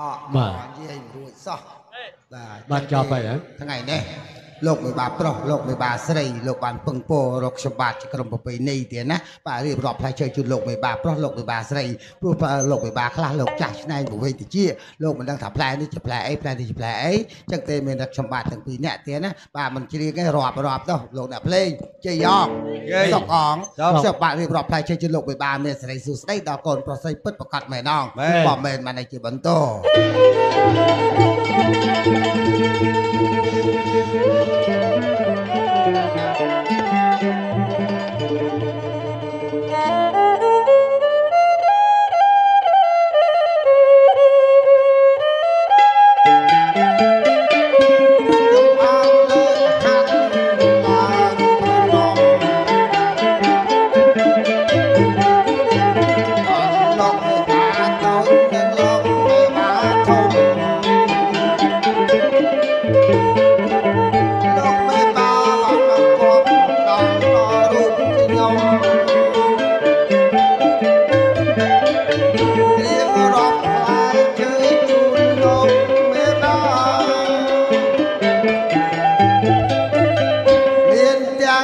អត់បាទនិយាយរួ ចសោះបាទបាទចប់ហើយហ៎ថ្ងៃនេះលោកមេបាប្រុសលោកមេបាស្រីលោកបានពឹងពោរកសម្បត្តិជាក្រុមប្រពៃណីទៀតណាបាទរៀបរាប់ផ្លែឈើជូនលោកមេបាប្រុសលោកមេបាស្រីព្រោះបើលោកមេបាខ្លះលោកចាស់ឆ្នែងប្រវេទជាលោកមិនដឹងថាផ្លែនេះជាផ្លែអីផ្លែនេះជាផ្លែអីចឹងទេមានរកសម្បត្តិទាំងពីរអ្នកទៀតណាបាទមិនជ្រៀងទេរាប់រាប់ទៅលោកអ្នកភ្លេងជ័យយ៉ងសុកអងសម្បត្តិរៀបរាប់ផ្លែឈើជូនលោកមេបាមានសេរីសួស្ដីដល់កូនប្រុសស្រីពិតប្រកបមែនងបើមិនមែនបានជាបន្តរៀ Thank you.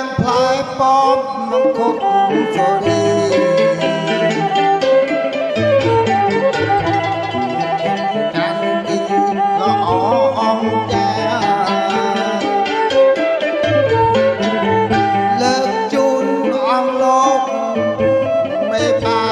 មានទាំងផ្លែប៉បមង្គតសូរីកាន់ទីល្អអង្គចាលើកជូនអង្គលោកមេបារៀ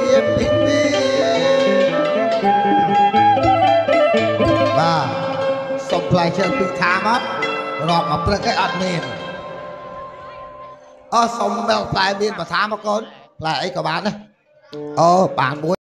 បាទសុំផ្លែឈើពីខាងអត់រាប់មកព្រឹកឯងអត់មានអស់សុំដល់ផ្លែមានបន្ថែមមកកូនផ្លែអីក៏បានដែរអូបានមួយ